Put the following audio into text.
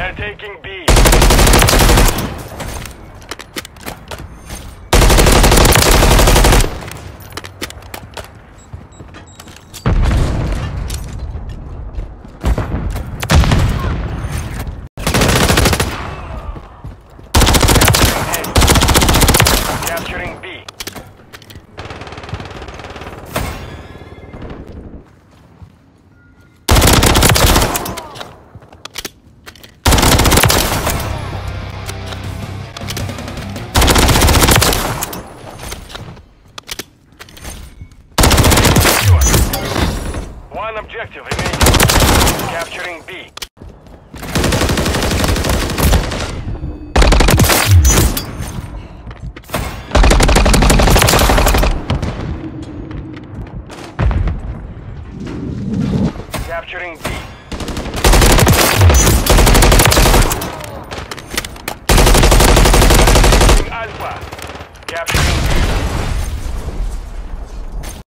are taking B. Capturing B. One objective remaining. Capturing B. Capturing B. Alpha.